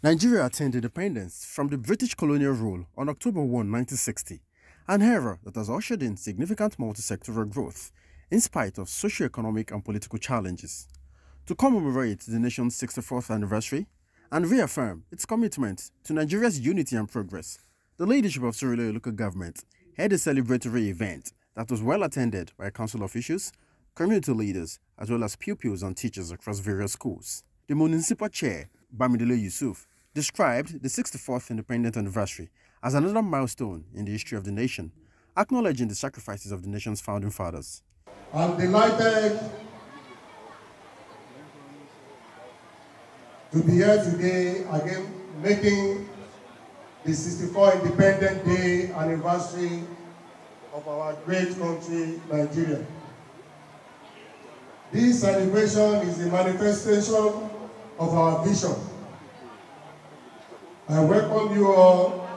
Nigeria attained independence from the British colonial rule on October 1, 1960, an era that has ushered in significant multi-sectoral growth in spite of socio-economic and political challenges. To commemorate the nation's 64th anniversary and reaffirm its commitment to Nigeria's unity and progress, the leadership of Surulere local government held a celebratory event that was well attended by council officials, community leaders, as well as pupils and teachers across various schools. The municipal chair, Bamidele Yusuf, described the 64th independent anniversary as another milestone in the history of the nation, acknowledging the sacrifices of the nation's founding fathers. I'm delighted to be here today again making the 64th Independent Day anniversary of our great country, Nigeria. This celebration is a manifestation of our vision. I welcome you all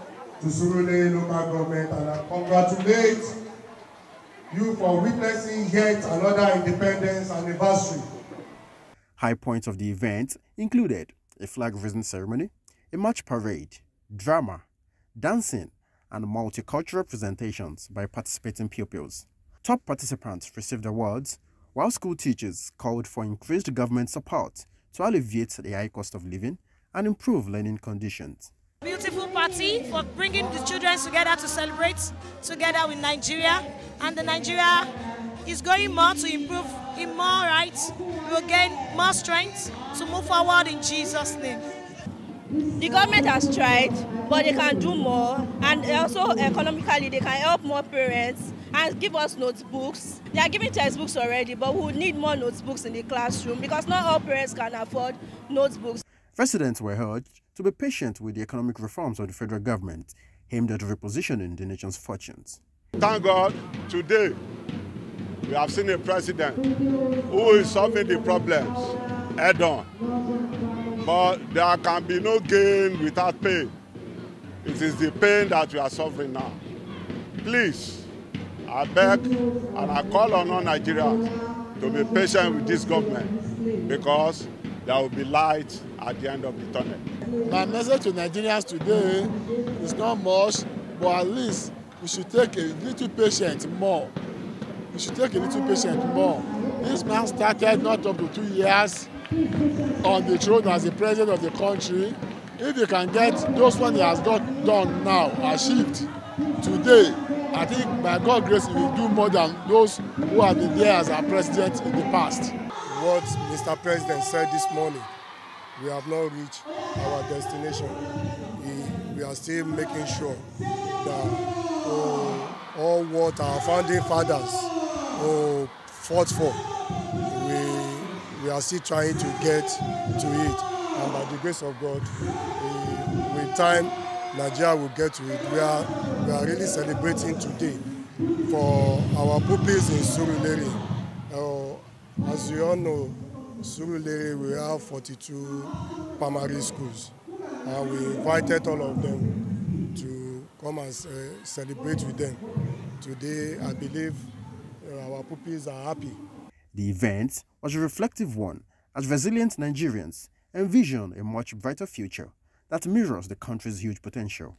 to Surulere local government and I congratulate you for witnessing yet another independence anniversary. High points of the event included a flag raising ceremony, a march parade, drama, dancing, and multicultural presentations by participating pupils. Top participants received awards, while school teachers called for increased government support to alleviate the high cost of living and improve learning conditions. Beautiful party for bringing the children together to celebrate together with Nigeria. And the Nigeria is going more to improve in more rights. We will gain more strength to move forward in Jesus' name. The government has tried, but they can do more. And also economically, they can help more parents and give us notebooks. They are giving textbooks already, but we need more notebooks in the classroom because not all parents can afford notebooks. Residents were urged to be patient with the economic reforms of the federal government aimed at repositioning the nation's fortunes. Thank God, today we have seen a president who is solving the problems head on. But there can be no gain without pain. It is the pain that we are suffering now. Please, I beg and I call on all Nigerians to be patient with this government because there will be light at the end of the tunnel. My message to Nigerians today is not much, but at least we should take a little patience more. We should take a little patience more. This man started not up to two years on the throne as the president of the country. If he can get those one he has got done now achieved today, I think by God's grace he will do more than those who have been there as our president in the past. What Mr. President said this morning, we have not reached our destination. We, we are still making sure that oh, all what our founding fathers oh, fought for, we, we are still trying to get to it. And by the grace of God, we, with time, Nigeria will get to it. We are, we are really celebrating today for our pupils in Surulere. Uh, as you all know, Surulere, we have 42 primary schools. And we invited all of them to come and uh, celebrate with them. Today, I believe uh, our pupils are happy. The event was a reflective one as resilient Nigerians envision a much brighter future that mirrors the country's huge potential.